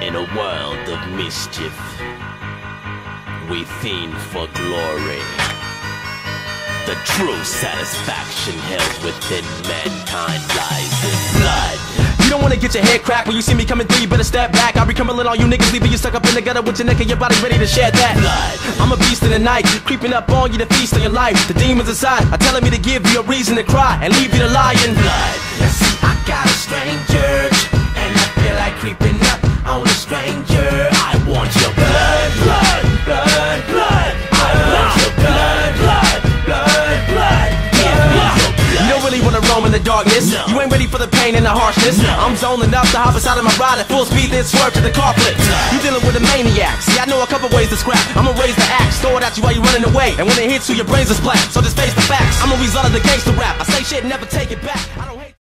In a world of mischief, we fiend for glory. The true satisfaction held within mankind lies in blood. You don't wanna get your head cracked when you see me coming through, you better step back. I'll be crumbling all you niggas, leaving you stuck up in the gutter with your neck and your body ready to shed that blood. I'm a beast in the night, creeping up on you to feast on your life. The demons inside are telling me to give you a reason to cry and leave you to lie in blood. Don't really wanna roam in the darkness. No. You ain't ready for the pain and the harshness. No. I'm zoning up to hop inside of my ride at full speed, then swerve to the car flip. You dealing with a maniac. See, I know a couple ways to scrap. I'ma raise the axe, throw it at you while you're running away. And when it hits you, your brains are splat. So just face the facts. I'm a result of the gangster rap. I say shit, never take it back. I don't hate.